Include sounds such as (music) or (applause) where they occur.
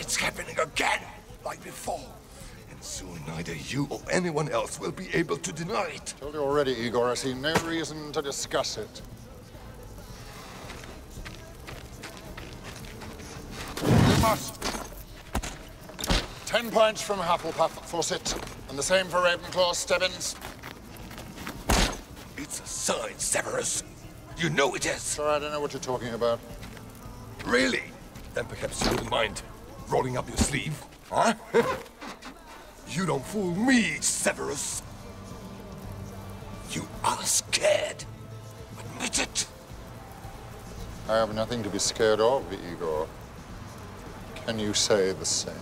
It's happening again, like before. And soon neither you or anyone else will be able to deny it. Told you already, Igor. I see no reason to discuss it. Must. Ten points from Hufflepuff, Fawcett. And the same for Ravenclaw, Stebbins. It's a sign, Severus. You know it is. Sorry, I don't know what you're talking about. Really? Then perhaps you wouldn't mind rolling up your sleeve, huh? (laughs) you don't fool me, Severus. You are scared. Admit it. I have nothing to be scared of, Igor. Can you say the same?